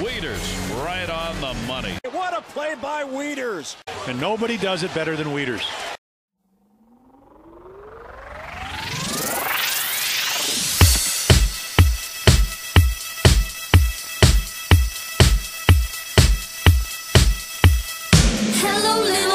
Wieters right on the money. What a play by Wieters. And nobody does it better than Wieters. Hello, Lynn.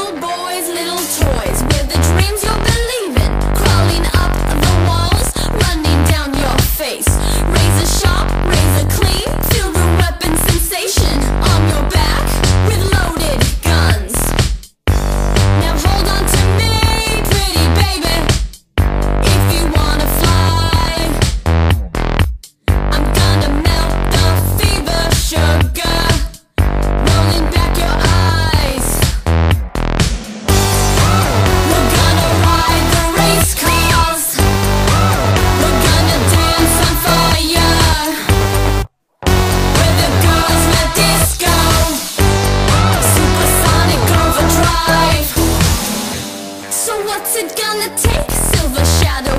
it gonna take, Silver Shadow?